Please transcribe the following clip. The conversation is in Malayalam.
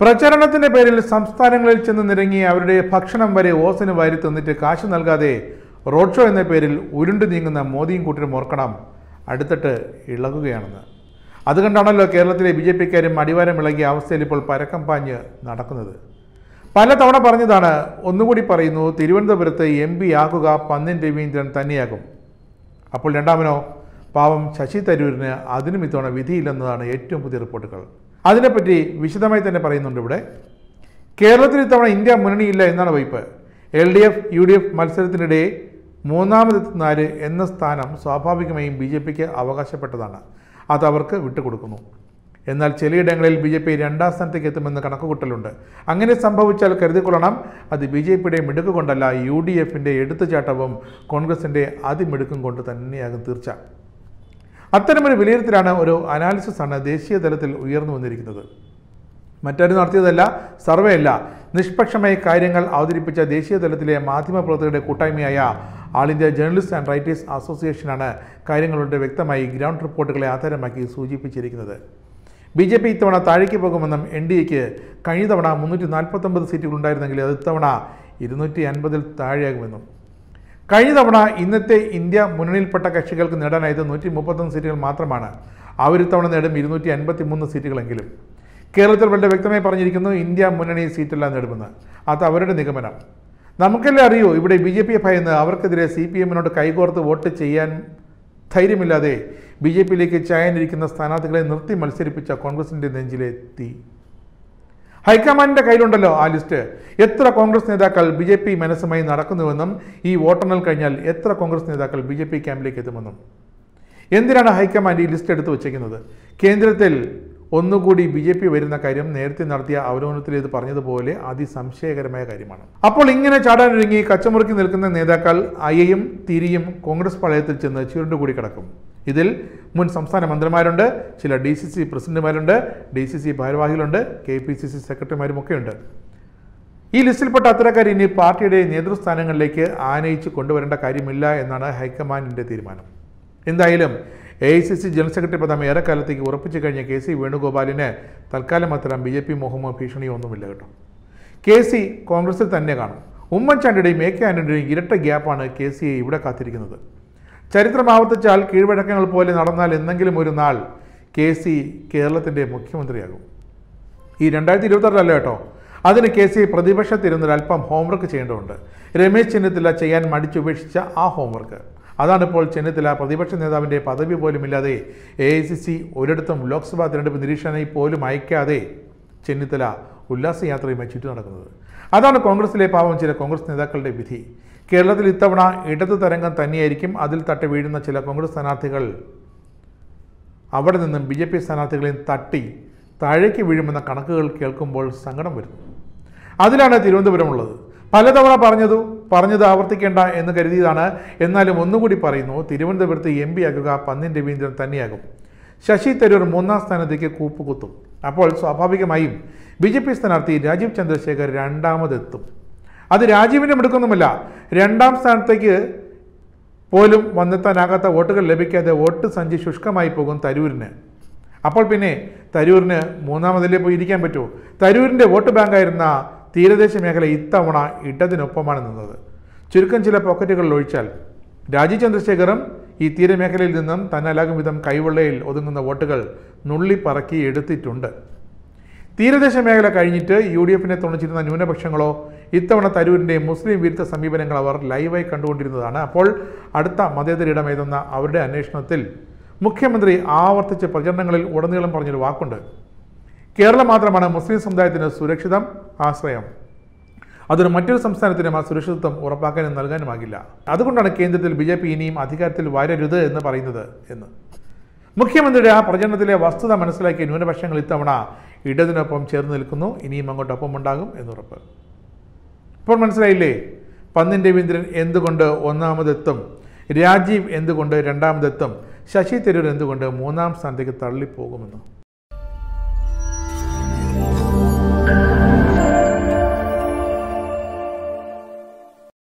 പ്രചരണത്തിന്റെ പേരിൽ സംസ്ഥാനങ്ങളിൽ ചെന്ന് നിരങ്ങി അവരുടെ ഭക്ഷണം വരെ ഓസിന് വാരി തന്നിട്ട് കാശ് നൽകാതെ റോഡ് ഷോ എന്ന പേരിൽ ഉരുണ്ടു നീങ്ങുന്ന മോദിയും കൂട്ടരും ഓർക്കണം. അടുത്തിട്ട് ഇളകുകയാണെന്ന്. അതുകൊണ്ടാണല്ലോ കേരളത്തിലെ ബി ജെ പിക്കാരും അടിവാരം ഇളകിയ അവസ്ഥയിൽ ഇപ്പോൾ പരക്കം പാഞ്ഞ് നടക്കുന്നത്. പലതവണ പറഞ്ഞതാണ് ഒന്നുകൂടി പറയുന്നു തിരുവനന്തപുരത്ത് എം പി ആകുക പന്നിൻ രവീന്ദ്രൻ തന്നെയാകും. അപ്പോൾ രണ്ടാമനോ പാവം ശശി തരൂരിന് അതിനും ഇത്തവണ വിധിയില്ലെന്നതാണ് ഏറ്റവും പുതിയ റിപ്പോർട്ടുകൾ. അതിനെപ്പറ്റി വിശദമായി തന്നെ പറയുന്നുണ്ട് ഇവിടെ. കേരളത്തിൽ ഇത്തവണ ഇന്ത്യ മുന്നണിയില്ല എന്നാണ് വയ്പ് L D F U D F മത്സരത്തിനിടെ മൂന്നാമതെത്തുന്നാൽ എന്ന സ്ഥാനം സ്വാഭാവികമായും ബി ജെ പിക്ക് അവകാശപ്പെട്ടതാണ്. അത് അവർക്ക് വിട്ടുകൊടുക്കുന്നു. എന്നാൽ ചിലയിടങ്ങളിൽ ബി ജെ പി രണ്ടാം സ്ഥാനത്തേക്ക് എത്തുമെന്ന് കണക്കുകൂട്ടലുണ്ട്. അങ്ങനെ സംഭവിച്ചാൽ കരുതിക്കൊള്ളണം. അത് ബി ജെ പിയുടെ മിടുക്ക് കൊണ്ടല്ല യു ഡി എഫിന്റെ എടുത്തുചാട്ടവും കോൺഗ്രസിന്റെ അതിമിടുക്കും കൊണ്ട് തന്നെയാകും തീർച്ച. അത്തരമൊരു വിലയിരുത്തലാണ് ഒരു അനാലിസിസാണ് ദേശീയ തലത്തിൽ ഉയർന്നു വന്നിരിക്കുന്നത്. മറ്റാരും നടത്തിയതല്ല സർവേ അല്ല. നിഷ്പക്ഷമായി കാര്യങ്ങൾ അവതരിപ്പിച്ച ദേശീയ തലത്തിലെ മാധ്യമപ്രവർത്തകരുടെ കൂട്ടായ്മയായ all India journalist and writers അസോസിയേഷനാണ് കാര്യങ്ങളുടെ വ്യക്തമായി ഗ്രൗണ്ട് റിപ്പോർട്ടുകളെ ആധാരമാക്കി സൂചിപ്പിച്ചിരിക്കുന്നത്. ബി ജെ പി ഇത്തവണ താഴേക്ക് പോകുമെന്നും എൻ ഡി എക്ക് കഴിഞ്ഞ തവണ മുന്നൂറ്റി നാൽപ്പത്തൊമ്പത് സീറ്റുകൾ ഉണ്ടായിരുന്നെങ്കിൽ അത് ഇത്തവണ ഇരുന്നൂറ്റി അൻപതിൽ താഴെയാകുമെന്നും. കഴിഞ്ഞ തവണ ഇന്നത്തെ ഇന്ത്യ മുന്നണിയിൽപ്പെട്ട കക്ഷികൾക്ക് നേടാനായത് നൂറ്റി മുപ്പത്തൊന്ന് സീറ്റുകൾ മാത്രമാണ്. അവരിത്തവണ നേടും ഇരുന്നൂറ്റി അൻപത്തി മൂന്ന് സീറ്റുകളെങ്കിലും. കേരളത്തിൽ വളരെ വ്യക്തമായി പറഞ്ഞിരിക്കുന്നു ഇന്ത്യ മുന്നണി സീറ്റെല്ലാം നേടുമെന്ന്. അത് അവരുടെ നിഗമനം. നമുക്കെല്ലാം അറിയൂ ഇവിടെ ബി ജെ പിയെ ഭയന്ന് അവർക്കെതിരെ സി പി എമ്മിനോട് കൈകോർത്ത് വോട്ട് ചെയ്യാൻ ധൈര്യമില്ലാതെ ബി ജെ പിയിലേക്ക് ചായാനിരിക്കുന്ന സ്ഥാനാർത്ഥികളെ നിർത്തി മത്സരിപ്പിച്ച കോൺഗ്രസിന്റെ നെഞ്ചിലെ തീ ഹൈക്കമാൻഡിന്റെ കയ്യിലുണ്ടല്ലോ ആ ലിസ്റ്റ്. എത്ര കോൺഗ്രസ് നേതാക്കൾ ബി ജെ പി മനസ്സുമായി നടക്കുന്നുവെന്നും ഈ വോട്ടെണ്ണൽ കഴിഞ്ഞാൽ എത്ര കോൺഗ്രസ് നേതാക്കൾ ബി ജെ പി ക്യാമ്പിലേക്ക് എത്തുമെന്നും. എന്തിനാണ് ഹൈക്കമാൻഡ് ഈ ലിസ്റ്റ് എടുത്തു വച്ചേക്കുന്നത്? കേന്ദ്രത്തിൽ ഒന്നുകൂടി ബി ജെ പി വരുന്ന കാര്യം നേരത്തെ നടത്തിയ അവലോകനത്തിൽ ഇത് പറഞ്ഞതുപോലെ അതിസംശയകരമായ കാര്യമാണ്. അപ്പോൾ ഇങ്ങനെ ചാടാനൊരുങ്ങി കച്ചമുറുക്കി നിൽക്കുന്ന നേതാക്കൾ അയയും തിരിയും കോൺഗ്രസ് പാളയത്തിൽ ചെന്ന് ചുരുണ്ടുകൂടി കിടക്കും. ഇതിൽ മുൻ സംസ്ഥാന മന്ത്രിമാരുണ്ട് ചില ഡി സി സി പ്രസിഡന്റുമാരുണ്ട് ഡി സി സി ഭാരവാഹികളുണ്ട് കെ പി സി സി സെക്രട്ടറിമാരും ഒക്കെയുണ്ട് ഈ ലിസ്റ്റിൽപ്പെട്ട അത്തരക്കാർ ഇനി പാർട്ടിയുടെ നേതൃസ്ഥാനങ്ങളിലേക്ക് ആനയിച്ച് കൊണ്ടുവരേണ്ട കാര്യമില്ല എന്നാണ് ഹൈക്കമാൻഡിന്റെ തീരുമാനം. എന്തായാലും A I C C general secretary പദം ഏറെക്കാലത്തേക്ക് ഉറപ്പിച്ചു കഴിഞ്ഞ കെ സി വേണുഗോപാലിന് തൽക്കാലം അത്തരം ബി ജെ പി മോഹമോ ഭീഷണിയോ ഒന്നുമില്ല കേട്ടോ. കെ സി കോൺഗ്രസിൽ തന്നെ കാണും. ഉമ്മൻചാണ്ടിയുടെയും എ കെ ആൻഡിയുടെയും ഇരട്ട ഗ്യാപ്പാണ് കെ സിയെ ഇവിടെ കാത്തിരിക്കുന്നത്. ചരിത്രം ആവർത്തിച്ചാൽ കീഴ്വഴക്കങ്ങൾ പോലെ നടന്നാൽ എന്തെങ്കിലും ഒരു നാൾ കെ സി കേരളത്തിന്റെ മുഖ്യമന്ത്രിയാകും. ഈ രണ്ടായിരത്തി ഇരുപത്താറിലല്ല കേട്ടോ? അതിന് കെ സി പ്രതിപക്ഷത്തിരുന്നൊരു അല്പം ഹോംവർക്ക് ചെയ്യേണ്ടതുണ്ട്. രമേശ് ചെന്നിത്തല ചെയ്യാൻ മടിച്ചുപേക്ഷിച്ച ആ ഹോംവർക്ക് അതാണിപ്പോൾ ചെന്നിത്തല പ്രതിപക്ഷ നേതാവിന്റെ പദവി പോലും ഇല്ലാതെ എ ഐ സി സി ഒരിടത്തും ലോക്സഭാ തിരഞ്ഞെടുപ്പ് നിരീക്ഷണയിൽ പോലും അയക്കാതെ ചെന്നിത്തല ഉല്ലാസയാത്രയുമായി ചുറ്റി നടക്കുന്നത് അതാണ് കോൺഗ്രസിലെ പാവം ചില കോൺഗ്രസ് നേതാക്കളുടെ വിധി. കേരളത്തിൽ ഇത്തവണ ഇടത് തരംഗം തന്നെയായിരിക്കും. അതിൽ തട്ടി വീഴുന്ന ചില കോൺഗ്രസ് സ്ഥാനാർത്ഥികൾ അവിടെ നിന്നും ബി ജെ പി സ്ഥാനാർത്ഥികളെയും തട്ടി താഴേക്ക് വീഴുമെന്ന കണക്കുകൾ കേൾക്കുമ്പോൾ സങ്കടം വരുന്നു. അതിലാണ് തിരുവനന്തപുരമുള്ളത് പലതവണ പറഞ്ഞതു പറഞ്ഞത് ആവർത്തിക്കേണ്ട എന്ന് കരുതിയതാണ്. എന്നാലും ഒന്നുകൂടി പറയുന്നു തിരുവനന്തപുരത്ത് എം പി ആകുക പന്നിൻ രവീന്ദ്രൻ തന്നെയാകും. ശശി തരൂർ മൂന്നാം സ്ഥാനത്തേക്ക് കൂപ്പുകുത്തും. അപ്പോൾ സ്വാഭാവികമായും ബി ജെ പി സ്ഥാനാർത്ഥി രാജീവ് ചന്ദ്രശേഖർ രണ്ടാമതെത്തും. അത് രാജീവിന്റെ മിടുക്കൊന്നുമല്ല. രണ്ടാം സ്ഥാനത്തേക്ക് പോലും വന്നെത്താനാകാത്ത വോട്ടുകൾ ലഭിക്കാതെ വോട്ട് സഞ്ചി ശുഷ്കമായി പോകും തരൂരിന്. അപ്പോൾ പിന്നെ തരൂരിന് മൂന്നാമതിലേ പോയി ഇരിക്കാൻ പറ്റുമോ തരൂരിന്റെ വോട്ട് ബാങ്കായിരുന്ന തീരദേശ മേഖല ഇത്തവണ ഇട്ടതിനൊപ്പമാണ് നിന്നത്. ചുരുക്കം ചില പോക്കറ്റുകളിൽ ഒഴിച്ചാൽ. രാജീവ് ചന്ദ്രശേഖറും ഈ തീരമേഖലയിൽ നിന്നും തന്നലാകും വിധം കൈവെള്ളയിൽ ഒതുങ്ങുന്ന വോട്ടുകൾ നുള്ളിപ്പറക്കി എടുത്തിട്ടുണ്ട്. തീരദേശ മേഖല കഴിഞ്ഞിട്ട് യു ഡി എഫിനെ തുണച്ചിരുന്ന ന്യൂനപക്ഷങ്ങളോ ഇത്തവണ തരൂരിന്റെ മുസ്ലിം വിരുദ്ധ സമീപനങ്ങൾ അവർ ലൈവായി കണ്ടുകൊണ്ടിരുന്നതാണ്. അപ്പോൾ അടുത്ത മതേതര ഇടമേതെന്ന അവരുടെ അന്വേഷണത്തിൽ മുഖ്യമന്ത്രി ആവർത്തിച്ച പ്രചരണങ്ങളിൽ ഉടനീളം പറഞ്ഞൊരു വാക്കുണ്ട്. കേരളം മാത്രമാണ് മുസ്ലിം സമുദായത്തിന് സുരക്ഷിതം ആശ്രയം. അതൊരു മറ്റൊരു സംസ്ഥാനത്തിനും ആ സുരക്ഷിതത്വം ഉറപ്പാക്കാനും നൽകാനുമാകില്ല. അതുകൊണ്ടാണ് കേന്ദ്രത്തിൽ ബി ജെ പി ഇനിയും അധികാരത്തിൽ വരരുത് എന്ന് പറയുന്നത് എന്ന്. മുഖ്യമന്ത്രിയുടെ ആ പ്രചരണത്തിലെ വസ്തുത മനസ്സിലാക്കിയ ന്യൂനപക്ഷങ്ങൾ ഇത്തവണ ഇടതിനൊപ്പം ചേർന്ന് നിൽക്കുന്നു. ഇനിയും അങ്ങോട്ടൊപ്പം ഉണ്ടാകും എന്നുറപ്പ്. ഇപ്പോൾ മനസ്സിലായില്ലേ? പന്നിൻ രവീന്ദ്രൻ എന്തുകൊണ്ട് ഒന്നാമതെത്തും? രാജീവ് എന്തുകൊണ്ട് രണ്ടാമതെത്തും? ശശി തരൂർ എന്തുകൊണ്ട് മൂന്നാം സ്ഥാനത്തേക്ക് തള്ളിപ്പോകുമെന്ന്?